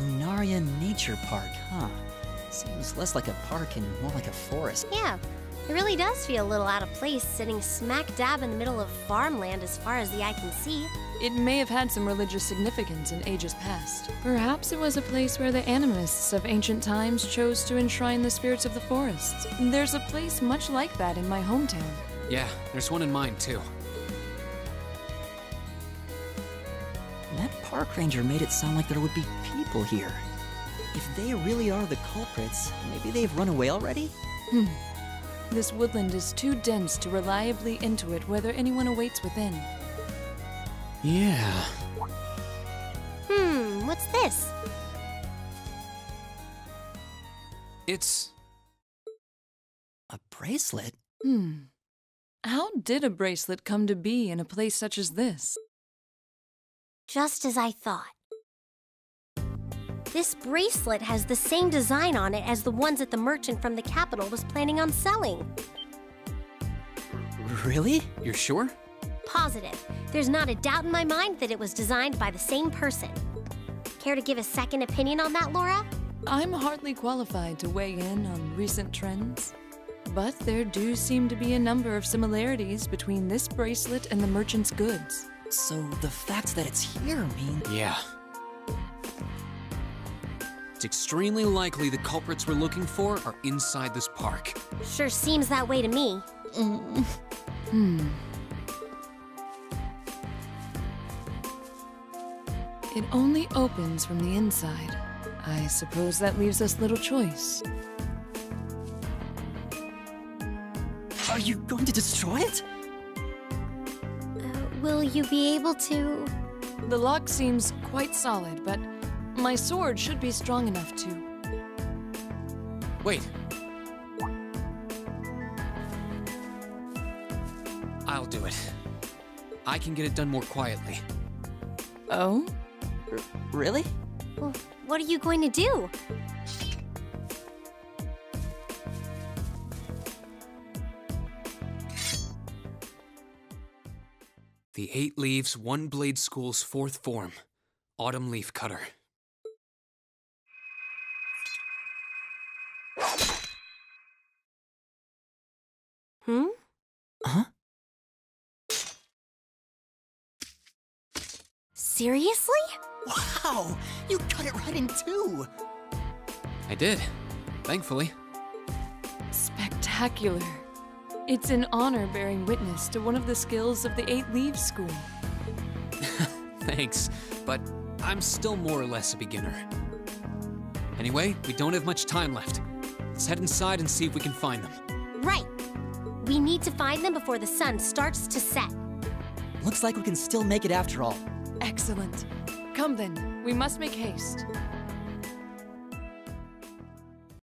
Lunaria Nature Park, huh? Seems less like a park and more like a forest. Yeah, it really does feel a little out of place sitting smack dab in the middle of farmland as far as the eye can see. It may have had some religious significance in ages past. Perhaps it was a place where the animists of ancient times chose to enshrine the spirits of the forests. There's a place much like that in my hometown. Yeah, there's one in mine too. That park ranger made it sound like there would be people here. If they really are the culprits, maybe they've run away already? Hmm. This woodland is too dense to reliably intuit whether anyone awaits within. Yeah. Hmm, what's this? It's. A bracelet? Hmm. How did a bracelet come to be in a place such as this? Just as I thought. This bracelet has the same design on it as the ones that the merchant from the capital was planning on selling. Really? You're sure? Positive. There's not a doubt in my mind that it was designed by the same person. Care to give a second opinion on that, Laura? I'm hardly qualified to weigh in on recent trends. But there do seem to be a number of similarities between this bracelet and the merchant's goods. So the fact that it's here means. Yeah. It's extremely likely the culprits we're looking for are inside this park. Sure seems that way to me. Hmm. It only opens from the inside. I suppose that leaves us little choice. Are you going to destroy it? Will you be able to? The lock seems quite solid, but my sword should be strong enough to. Wait. I'll do it. I can get it done more quietly. Oh? R really? Well, what are you going to do? The Eight Leaves One Blade School's fourth form, Autumn Leaf Cutter. Hmm? Huh? Seriously? Wow! You cut it right in two! I did, thankfully. Spectacular. It's an honor bearing witness to one of the skills of the Eight Leaves School. Thanks, but I'm still more or less a beginner. Anyway, we don't have much time left. Let's head inside and see if we can find them. Right. We need to find them before the sun starts to set. Looks like we can still make it after all. Excellent. Come then, we must make haste.